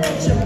Thank you.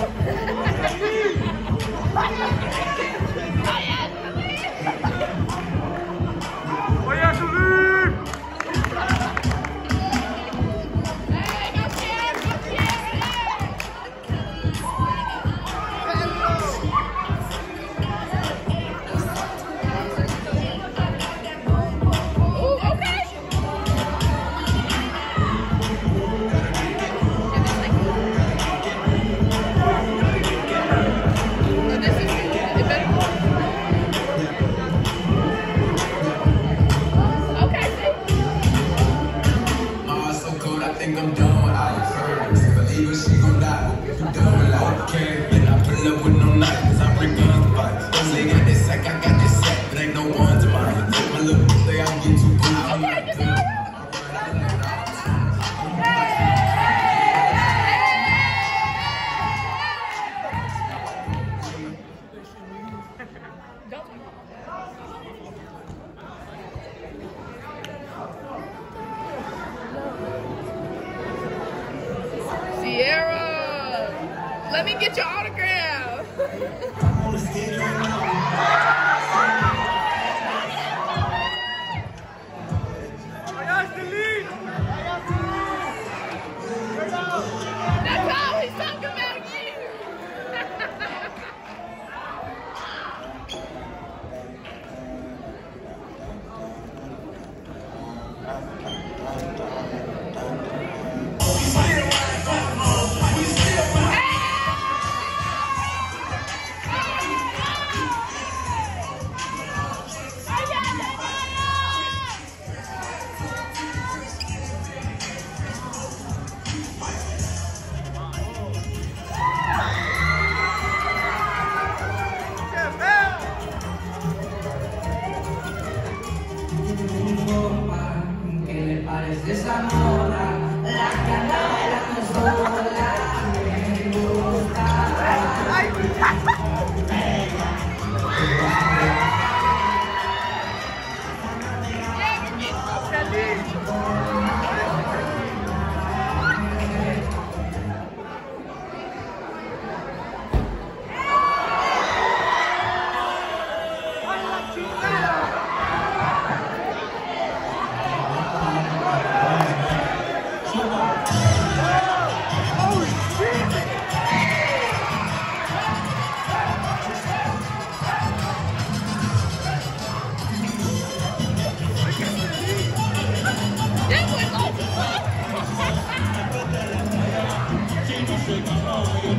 Thank you. Sierra, let me get your autograph. Oh, yeah.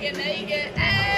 Naked, naked. Hey.